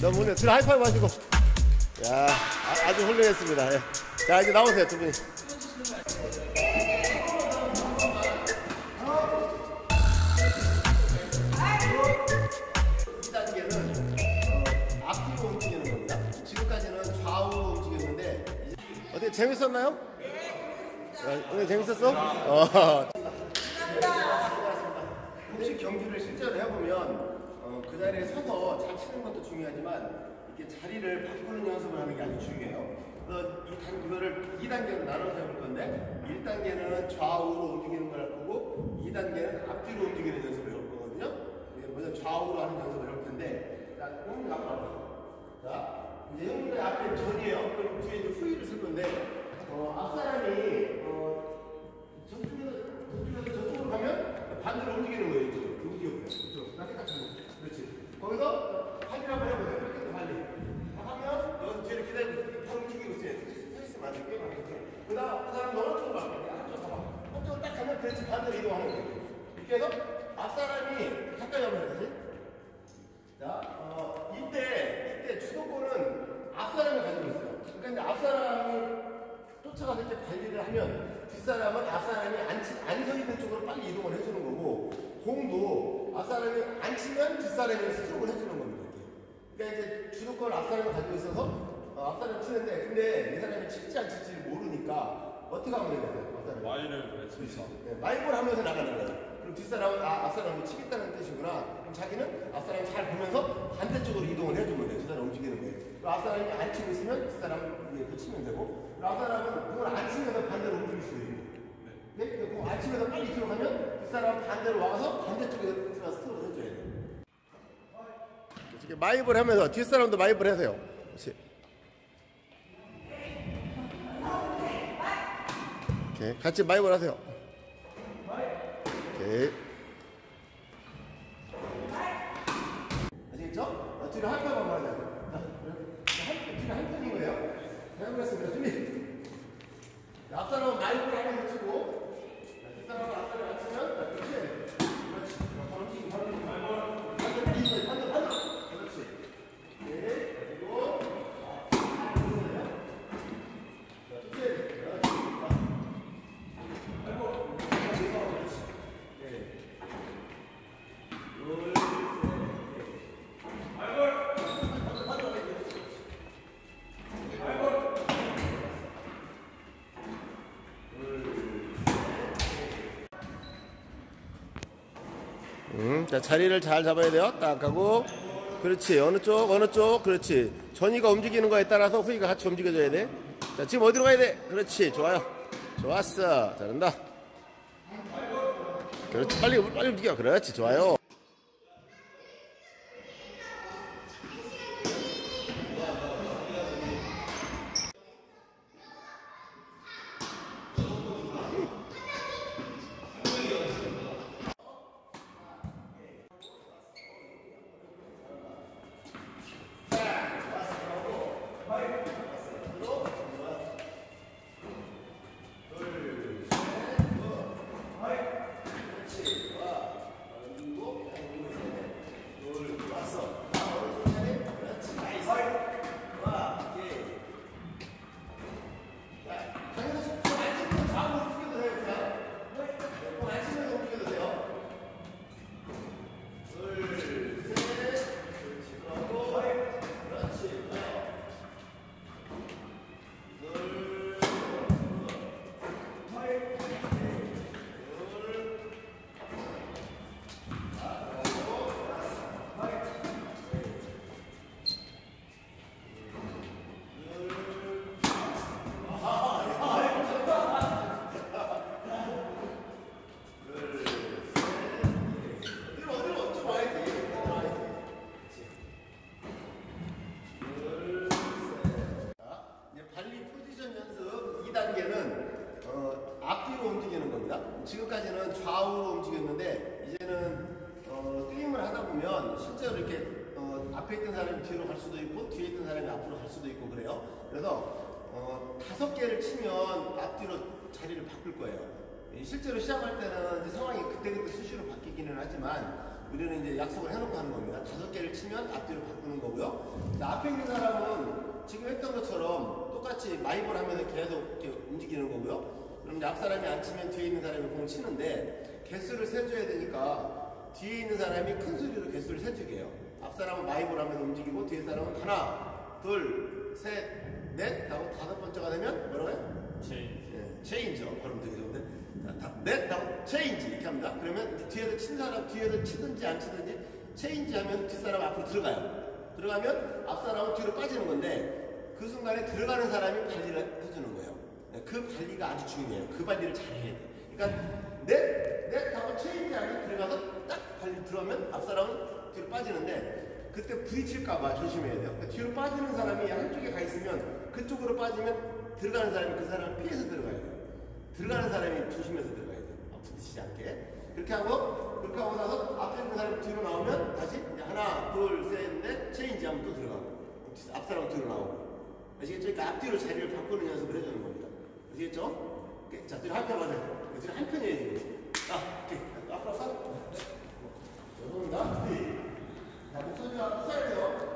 너무 훌륭해. 들 하이파이브 하시고. 야, 아, 주 훌륭했습니다. 예. 자, 이제 나오세요, 두 분이. 어떻게 재밌었나요? 네. 오늘 재밌었어? 어. 혹시 경기를 실제로 해보면 어, 그 자리에 서서 잘 치는 것도 중요하지만 자리를 바꾸는 연습을 하는 게 아주 중요해요. 그래서 이 단, 이거를 2단계로 나눠서 해볼 건데 1단계는 좌우로 움직이는 걸 할 거고 2단계는 앞뒤로 움직이는 연습을 해볼 거거든요. 이게 먼저 좌우로 하는 연습을 해볼 텐데 자, 앞으로 와보세요. 자, 이제 형님들 앞에 전이에요. 그럼 뒤에 이제 후위를 쓸 건데 어, 앞사람이 어, 저쪽에서 저쪽에서 저쪽으로 가면 반대로 움직이는 거예요. 이쪽으로 이렇게 움직여보세요. 이쪽 나 생각하는 거. 그렇지. 거기서 팔을 한번 해보세요. 이렇게 발리. 하면 여기서 뒤를 기다리고 있어요. 바로 움직이고 있어요. 서 있으면 안 돼. 게임 안 돼. 그다음 그 사람 어느 쪽으로 갈까? 한쪽 가봐. 한쪽으로 딱 가면 그렇지 반대로 이동하는 거예요. 이렇게 해서 앞사람이 가까이 가면 되지. 자, 어, 이때 이때 주도권은 앞사람이 가지고 있어요. 그러니까 이제 앞사람이 쫓아가서 이렇게 관리를 하면 뒷사람은 앞사람이 안서 있는 쪽으로 빨리 이동을 해주는 거고 공도 앞사람이 안 치면 뒷사람이 스트로크를 해주는 겁니다. 이렇게. 그러니까 이제 주도권을 앞사람이 가지고 있어서 어, 앞사람이 치는데 근데 이 사람이 칠지 안 칠지를 모르니까 어떻게 하면 되겠어요? 앞사람이. 와인을 외치면서 네, 마이볼 하면서 나가는 거예요. 그럼 뒷사람은 아, 앞사람이 치겠다는 뜻이구나. 그럼 자기는 앞사람이 잘 보면서 반대쪽으로 이동을 해주면 돼요. 두 사람 움직이는 거예요. 그럼 앞사람이 안 치고 있으면 뒷사람 위에 붙이면 되고 그럼 앞사람은 공을 안 치면서 반대로 움직일 수 거예요. 네? 근데 공안 치면서 빨리 들어가면 뒷사람 반대로 와서 반대쪽에 들어가서 스트로크 해줘야 돼요. 이렇게 마이볼 하면서 뒷사람도 마이볼 하세요. 그렇지. 오케이. 같이 마이볼 하세요. 오케이. 아시겠죠? 어, 뒤로 한 칸만 말하자. 자, 한, 뒤로 한 칸인 거예요. 해보겠습니다. 준비. 앞사람은 마이크를 한번 붙이고, 뒷사람은 앞사람을 안 치면, 자, 그렇지. 그렇지. 바로 움직이고, 바로 움직이고. 반대, 반대, 반대, 반대. 그렇지. 네, 그리고, 자, 보세요. 자, 그렇지. 그렇지. 음, 자 자리를 잘 잡아야 돼요. 딱 하고, 그렇지. 어느 쪽, 어느 쪽, 그렇지. 전이가 움직이는 거에 따라서 후이가 같이 움직여줘야 돼. 자 지금 어디로 가야 돼? 그렇지, 좋아요. 좋았어, 잘한다. 그렇지, 빨리 빨리 움직여. 그렇지, 좋아요. 사람이 뒤로 갈 수도 있고 뒤에 있는 사람이 앞으로 갈 수도 있고 그래요. 그래서 어, 다섯 개를 치면 앞뒤로 자리를 바꿀 거예요. 이 실제로 시합할 때는 상황이 그때그때 수시로 바뀌기는 하지만 우리는 이제 약속을 해놓고 하는 겁니다. 다섯 개를 치면 앞뒤로 바꾸는 거고요. 자, 앞에 있는 사람은 지금 했던 것처럼 똑같이 마이볼 하면서 계속 이렇게 움직이는 거고요. 그럼 앞 사람이 안 치면 뒤에 있는 사람이 공을 치는데 개수를 세줘야 되니까 뒤에 있는 사람이 큰 소리로 개수를 세주게 해요. 앞 사람은 마이볼 하면서 움직이고 뒤에 사람은 하나, 둘, 셋, 넷 하고 다섯 번째가 되면 뭐라고 해요? 제 예, 체인지 발음 되게 좋은데 다, 넷 하고 체인지 이렇게 합니다. 그러면 뒤에서 친 사람 뒤에서 치든지 안 치든지 체인지 하면 뒷사람 앞으로 들어가요. 들어가면 앞 사람은 뒤로 빠지는 건데 그 순간에 들어가는 사람이 발리를 해주는 거예요. 예, 그 발리가 아주 중요해요. 그 발리를 잘해야 돼. 그러니까 넷, 넷 하고 체인지 하면 들어가서 딱 발리 들어오면 앞 사람은 뒤로 빠지는데 그때 부딪힐까봐 조심해야 돼요. 그러니까 뒤로 빠지는 사람이 한쪽에 가 있으면 그쪽으로 빠지면 들어가는 사람이 그 사람을 피해서 들어가야 돼요. 들어가는 사람이 조심해서 들어가야 돼요. 아, 부딪히지 않게. 그렇게 하고, 그렇게 하고 나서 앞에 있는 사람이 뒤로 나오면 다시 하나, 둘, 셋, 넷, 체인지 하면 또 들어가고. 뒤- 앞 사람 뒤로 나오고. 아시겠죠? 그러니까 앞뒤로 자리를 바꾸는 연습을 해주는 겁니다. 아시겠죠? 자, 뒤로 한편 맞아요. 뒤로 한 편이에요, 지금. 아, 오케이. 앞으로 서. 죄송합니다. 네. 자, 목소리가 써야 돼요. 갑니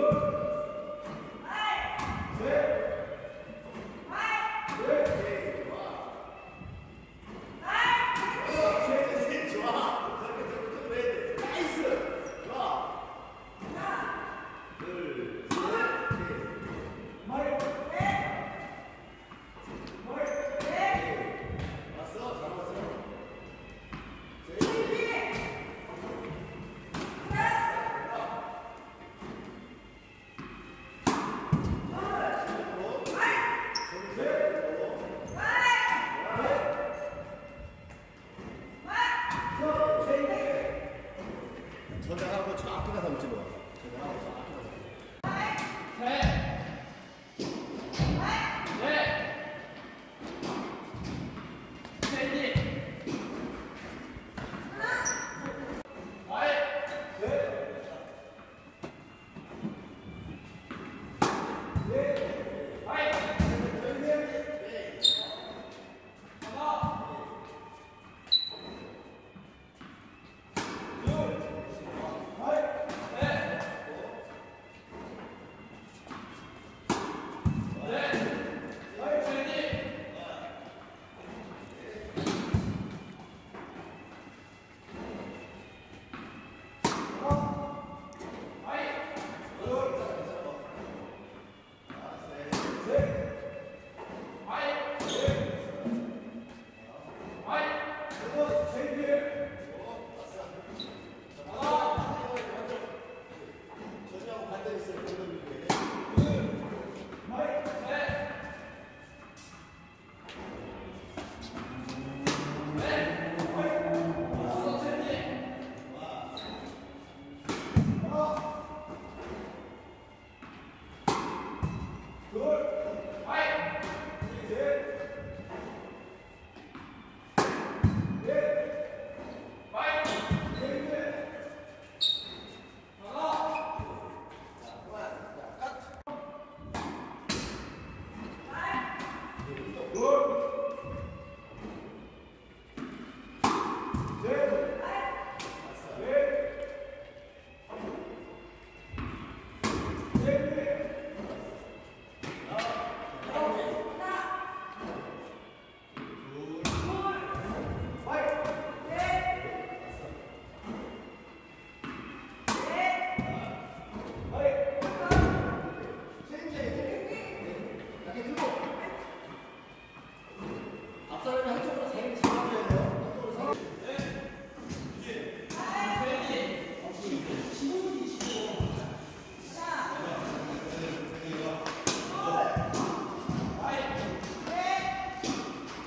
Good.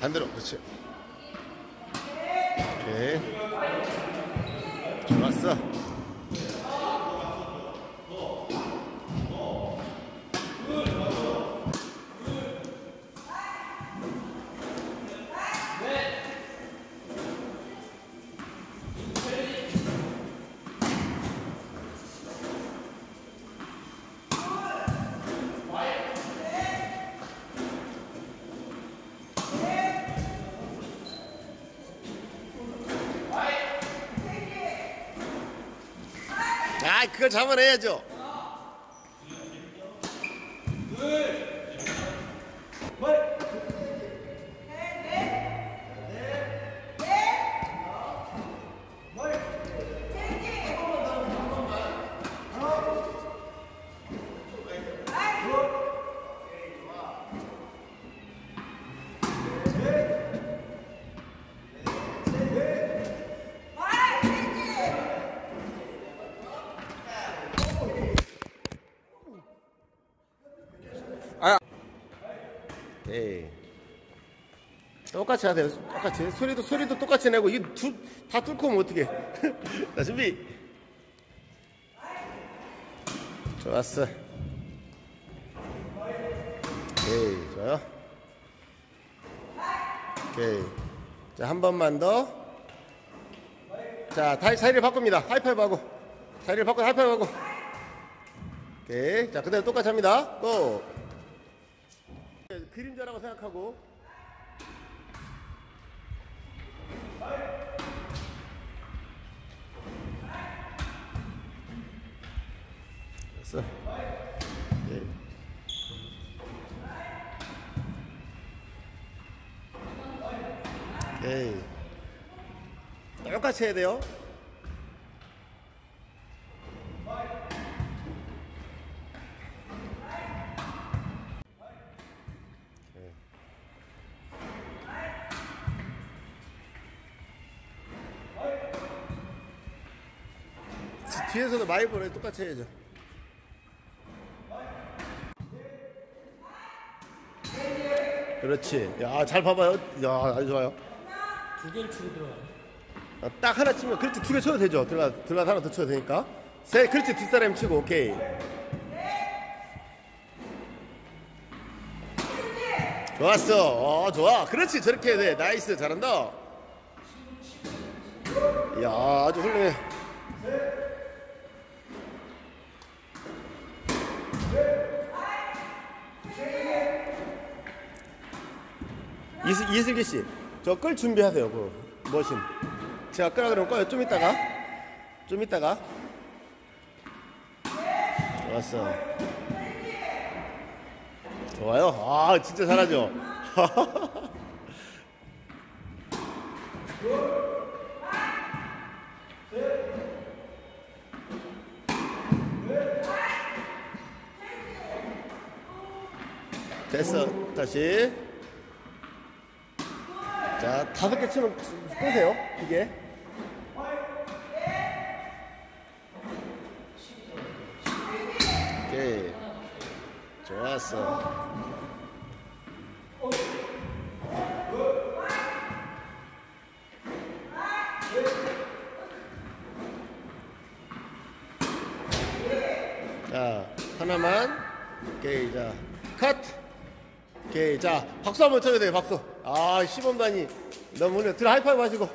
반대로 그렇지. 오케이. 좋았어 아 그걸 잡아내야죠 에이 똑같이 해야 돼요. 똑같이 소리도 소리도 똑같이 내고 이둘다 뚫고 오면 어떡해. 자 준비. 좋았어. 오케이 좋아요. 오케이. 자 한 번만 더 자 다시 자리를 바꿉니다. 하이파이브 하고. 자리를 바꿔 하이파이브 하고. 오케이. 자 그대로 똑같이 합니다. 고! 그림자라고 생각하고 됐어. 예. 오케이. 똑같이 해야 돼요 많이 보내 똑같이 해야죠. 그렇지. 야, 잘 봐봐요. 야, 아주 좋아요. 두 개를 치고 들어가요. 어, 딱 하나 치면 그렇지 두 개 쳐도 되죠. 들어가 들어가 하나 더 쳐도 되니까. 세 그렇지 뒷사람 치고 오케이. 좋았어. 어 좋아. 그렇지 저렇게 해야 돼. nice 잘한다. 이야 아주 훌륭해. 이슬, 이슬기 씨, 저 끌 준비하세요. 그 머신. 제가 끌어 그러면 꺼요. 좀 이따가. 좀 이따가. 좋았어. 좋아요. 아, 진짜 잘하죠. 됐어. 다시. 자, 다섯 개 치면 끄세요. 이게. 오케이. 좋았어. 자, 하나만. 오케이, 자, 컷! 오케이, 자, 박수 한번 쳐야 돼요, 박수. 아, 시범단이 너무 훌륭해. 들어 하이파이브 하시고.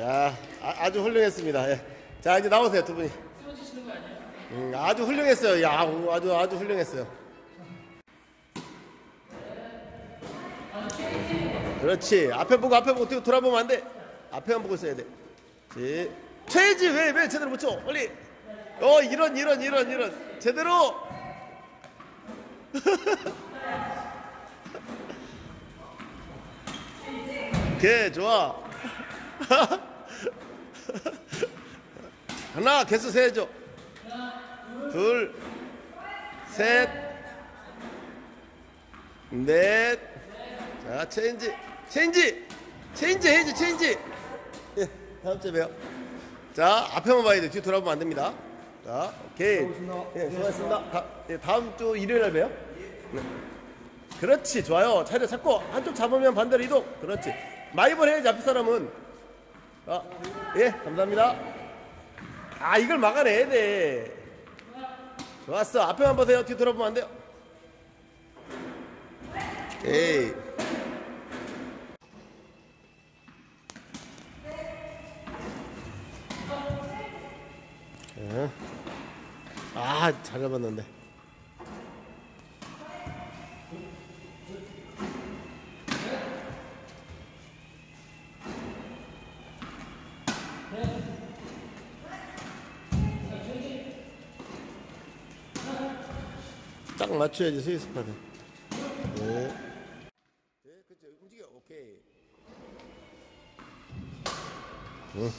야, 아, 주 훌륭했습니다. 예. 자, 이제 나오세요, 두 분이. 음, 아주 훌륭했어요. 야, 우, 아주, 아주 훌륭했어요. 그렇지. 앞에 보고, 앞에 보고, 뒤로 돌아보면 안 돼. 앞에만 보고 있어야 돼. 그렇지. 최지, 왜, 왜 제대로 못 쳐? 빨리. 어, 이런, 이런, 이런, 이런. 제대로. 오케이 좋아. 하나 개수 세죠 둘 셋 넷 자 체인지 체인지 체인지 해야지 체인지. 예 다음 주에 봬요. 자 앞에만 봐야 돼. 뒤 돌아보면 안 됩니다. 자 오케이. 예 수고하셨습니다. 다, 예, 다음 주 일요일 날 봬요. 네. 그렇지 좋아요. 차례 잡고 한쪽 잡으면 반대로 이동. 그렇지 my ball 해야지 앞에 사람은. 아, 예 감사합니다. 아 이걸 막아내야 돼. 좋았어. 앞에만 보세요. 뒤 돌아보면 안 돼요. 에이. 예. 아잘 잡았는데 맞춰야지 스위스파는 네. 네 그치 움직여 오케이. 응.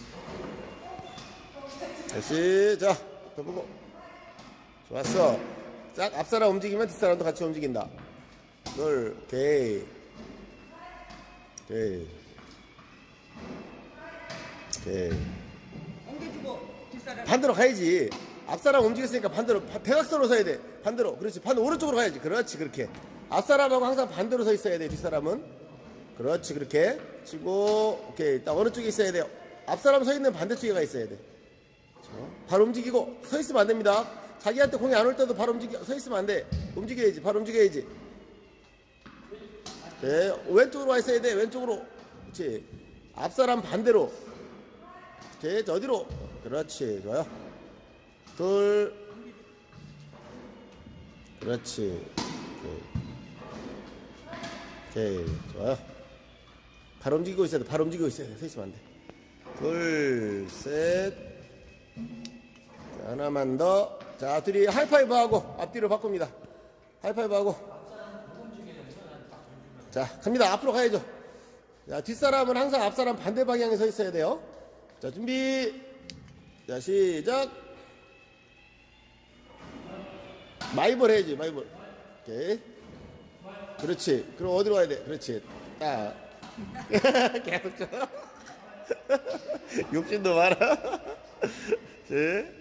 다시 자 펴보고 좋았어. 쫙 앞사람 움직이면 뒷사람도 같이 움직인다. 둘 오케이 오케이 오케이 반대로 가야지. 앞사람 움직였으니까 반대로 바- 대각선으로 서야 돼. 반대로. 그렇지. 반대 오른쪽으로 가야지. 그렇지. 그렇게. 앞사람하고 항상 반대로 서 있어야 돼. 뒷사람은. 그렇지. 그렇게. 치고 오케이. 딱 어느 쪽에 있어야 돼요. 앞사람 서 있는 반대쪽에 가 있어야 돼. 바로 움직이고 서 있으면 안 됩니다. 자기한테 공이 안 올 때도 바로 움직여. 서 있으면 안 돼. 움직여야지. 바로 움직여야지. 네. 왼쪽으로 와 있어야 돼. 왼쪽으로. 그렇지. 앞사람 반대로. 오케이. 저 어디로? 그렇지. 좋아요. 둘. 그렇지. 오케이. 좋아요. 발 움직이고 있어야 돼. 발 움직이고 있어야 돼. 서 있으면 안 돼. 둘, 셋. 자, 하나만 더. 자, 둘이 하이파이브 하고 앞뒤로 바꿉니다. 하이파이브 하고. 자, 갑니다. 앞으로 가야죠. 자, 뒷사람은 항상 앞사람 반대 방향에 서 있어야 돼요. 자, 준비. 자, 시작. 마이볼 해야지, 마이볼. 오케이. 그렇지. 그럼 어디로 가야 돼? 그렇지. 딱. 계속 쳐. 욕심도 많아. 네.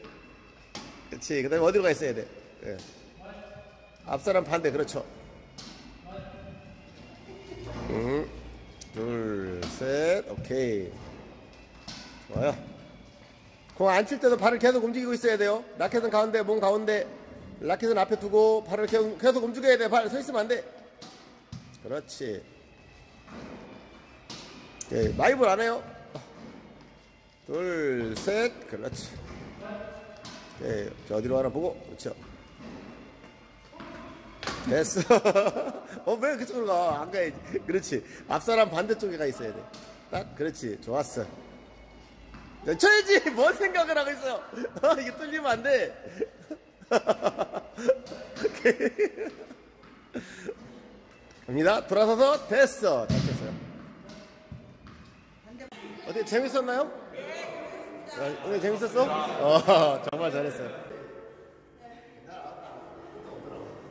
그렇지. 그 다음에 어디로 가 있어야 돼? 예. 앞사람 반대, 그렇죠. 음. 둘, 셋, 오케이. 좋아요. 공 안 칠 때도 발을 계속 움직이고 있어야 돼요. 라켓은 가운데, 몸 가운데. 라켓은 앞에 두고 발을 계속, 계속 움직여야 돼. 발 서 있으면 안 돼. 그렇지. 예, 마이볼 안 해요. 둘, 셋. 그렇지. 예, 저 어디로 하나 보고. 그렇죠. 됐어. 어, 왜 그쪽으로 가? 안 가야지. 그렇지. 앞사람 반대쪽에 가 있어야 돼. 딱, 그렇지. 좋았어. 야, 쳐야지! 뭔 생각을 하고 있어요? 아, 이게 뚫리면 안 돼. 갑니다. 돌아서서 됐어. 잘 쳤어요. 어떻게 재밌었나요? 네, 오늘 재밌었어? 어, 정말 잘했어요.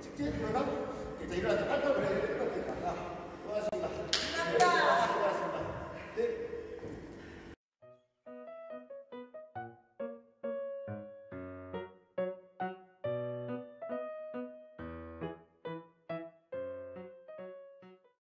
직진 들어가? 이제 일어나서 해야 돼.